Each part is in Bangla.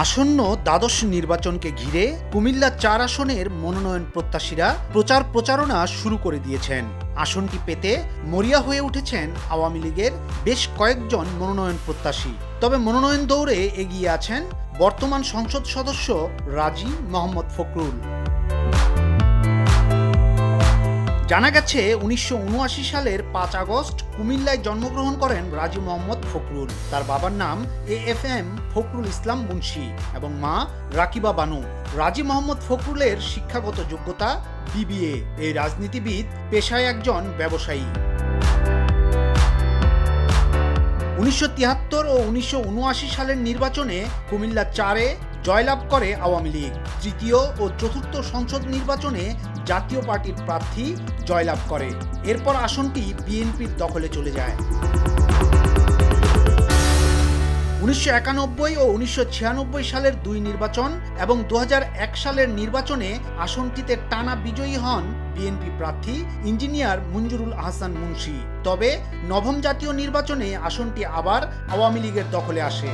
আসন্ন দ্বাদশ নির্বাচনকে ঘিরে কুমিল্লা চার আসনের মনোনয়ন প্রত্যাশীরা প্রচার প্রচারণা শুরু করে দিয়েছেন। আসনটি পেতে মরিয়া হয়ে উঠেছেন আওয়ামী লীগের বেশ কয়েকজন মনোনয়ন প্রত্যাশী। তবে মনোনয়ন দৌড়ে এগিয়ে আছেন বর্তমান সংসদ সদস্য রাজি মোহাম্মদ ফখরুল। জানা গেছে, উনিশশো সালের পাঁচ আগস্ট কুমিল্লায় জন্মগ্রহণ করেন রাজি মোহাম্মদ ফখরুল। তার বাবার নাম A F M Fakhrul Islam Munshi এবং মা রাকিবা বানু। রাজি মোহাম্মদ ফখরুলের শিক্ষাগত যোগ্যতা বিবিএ এই রাজনীতিবিদ পেশায় একজন ব্যবসায়ী। উনিশশো তিয়াত্তর ও উনিশশো উনআশি সালের নির্বাচনে কুমিল্লা চারে জয়লাভ করে আওয়ামী লীগ। তৃতীয় ও চতুর্থ সংসদ নির্বাচনে জাতীয় পার্টির প্রার্থী জয়লাভ করে। এরপর আসনটি বিএনপির দখলে চলে যায়। উনিশশো একানব্বই ও উনিশশো ছিয়ানব্বই সালের দুই নির্বাচন এবং দু হাজার এক সালের নির্বাচনে আসনটিতে টানা বিজয়ী হন বিএনপি প্রার্থী ইঞ্জিনিয়ার মঞ্জুরুল আহসান মুন্সি। তবে নবম জাতীয় নির্বাচনে আসনটি আবার আওয়ামী লীগের দখলে আসে।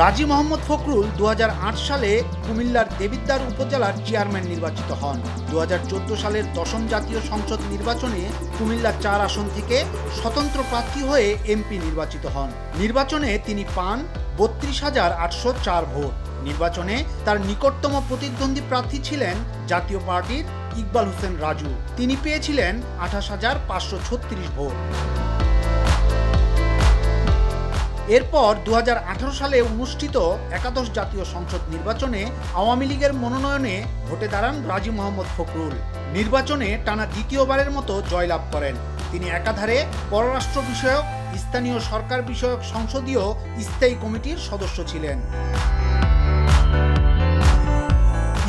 রাজি মোহাম্মদ ফখরুল দু হাজার আট সালে কুমিল্লার দেবিদ্দার উপজেলার চেয়ারম্যান নির্বাচিত হন। দু হাজার চোদ্দ সালের দশম জাতীয় সংসদ নির্বাচনে কুমিল্লার চার আসন থেকে স্বতন্ত্র প্রার্থী হয়ে এমপি নির্বাচিত হন। নির্বাচনে তিনি পান বত্রিশ হাজার আটশো চার ভোট। নির্বাচনে তার নিকটতম প্রতিদ্বন্দ্বী প্রার্থী ছিলেন জাতীয় পার্টির ইকবাল হোসেন রাজু। তিনি পেয়েছিলেন আঠাশ হাজার পাঁচশো ছত্রিশ ভোট। এরপর দুহাজার আঠারো সালে অনুষ্ঠিত একাদশ জাতীয় সংসদ নির্বাচনে আওয়ামী লীগের মনোনয়নে ভোটে দাঁড়ান রাজি মোহাম্মদ ফখরুল। নির্বাচনে টানা দ্বিতীয়বারের মতো জয়লাভ করেন। তিনি একাধারে পররাষ্ট্র বিষয়ক, স্থানীয় সরকার বিষয়ক, সংসদীয় স্থায়ী কমিটির সদস্য ছিলেন।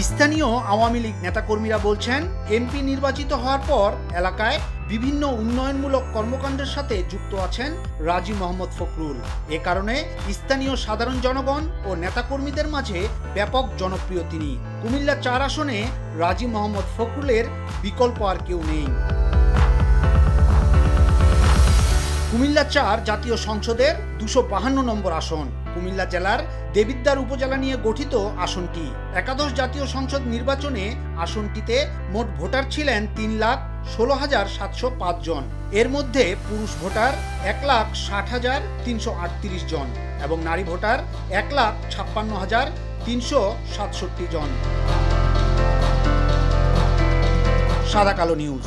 স্থানীয় আওয়ামী লীগ নেতাকর্মীরা বলছেন, এমপি নির্বাচিত হওয়ার পর এলাকায় বিভিন্ন উন্নয়নমূলক কর্মকাণ্ডের সাথে যুক্ত আছেন রাজি মোহাম্মদ ফখরুল। এ কারণে স্থানীয় সাধারণ জনগণ ও নেতাকর্মীদের মাঝে ব্যাপক জনপ্রিয় তিনি। কুমিল্লা চার আসনে রাজি মোহাম্মদ ফখরুলের বিকল্প আর কেউ নেই। কুমিল্লা চার জাতীয় সংসদের দুশো বাহান্ন নম্বর আসন। কুমিল্লা জেলার দেবিদ্দার উপজেলা নিয়ে গঠিত আসনটি। একাদশ জাতীয় সংসদ নির্বাচনে আসনটিতে মোট ভোটার ছিলেন তিন লাখ ষোলো হাজার সাতশো পাঁচ জন। এর মধ্যে পুরুষ ভোটার এক লাখ ষাট হাজার তিনশো আটত্রিশ জন এবং নারী ভোটার এক লাখ ছাপ্পান্ন হাজার তিনশো সাতষট্টি জন। সাদা কালো নিউজ।